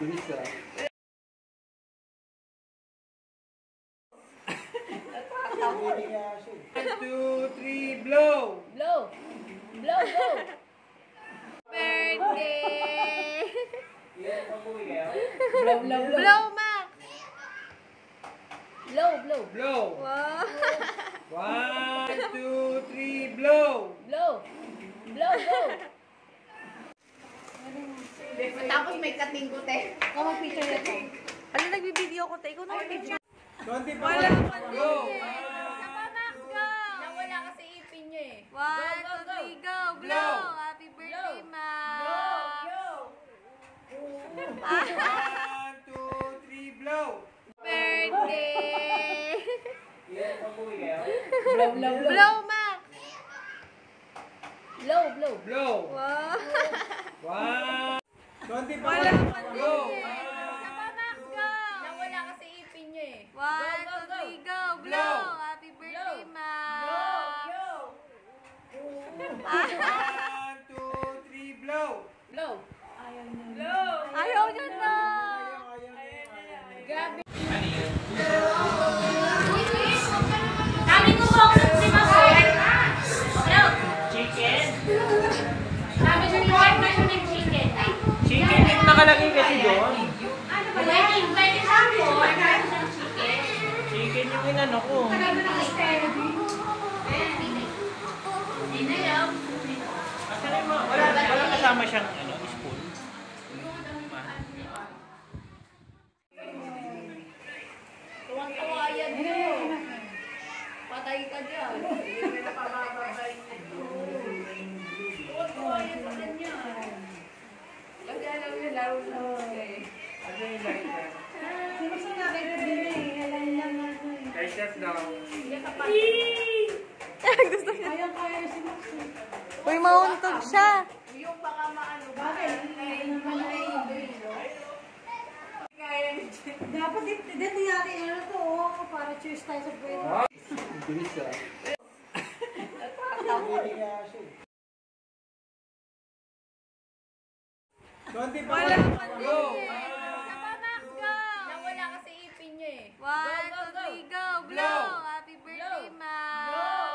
Bilis ah. One, two, three, blow! Blow. Blow, blow. Birthday. blow, blow, blow. Blow, ma! Blow, blow. Blow! Wow! One, two, three, blow! Blow. Blow, blow. May kating ko, te. Ako mag-picture nito. Ano, nagbibideo ko tayo? Ikaw na picture. 20 pa Wala ulit. pa Blow! Isa pa, Max, go! Nawala kasi ipin niya eh. One, Go, go, two, go. three, go! Blow! Blow. Happy birthday, ma! Blow, One, two, three, blow! Birthday! Blow, blow, blow. Blow, ma! Blow, blow. Blow! Wow! 20 pa Wala Blow! Isa pa, Max, go! Nawala kasi ipin niya eh. One, Go, go, two, go. three, go! Blow. Blow! Happy birthday, ma! Blow, One, two, three, blow! Blow. Ayaw niya na! Grabe. Kami ko po si Masoy. Chicken? Sabi sa ni Wife na siya ng chicken. Ay, Chicken nakalagay kasi doon. pwede, pwede sa ako. Chicken. Chicken yung inano ko. Hindi na yung mga, wala, wala kasama siyang ano, spoon. Tuwang-tuwa yan. Patay ka dyan. Yun yung napabababay Lighter daw. Gusto niya. Uy, mauntog siya! Yung baka maano ba? Bakit? naman ay Kaya Dapat dito dito yata ano to, oh, para cheers tayo sa birthday. Ah, Bilis ah. Twenty pa Wala ulit. pa Blow! Isa pa, Max, go! Nawala kasi ipin niya eh. One, Go, go, two, go. three, go! Blow! Blow. Happy birthday, ma! Blow,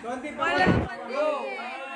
25 Wala pa din.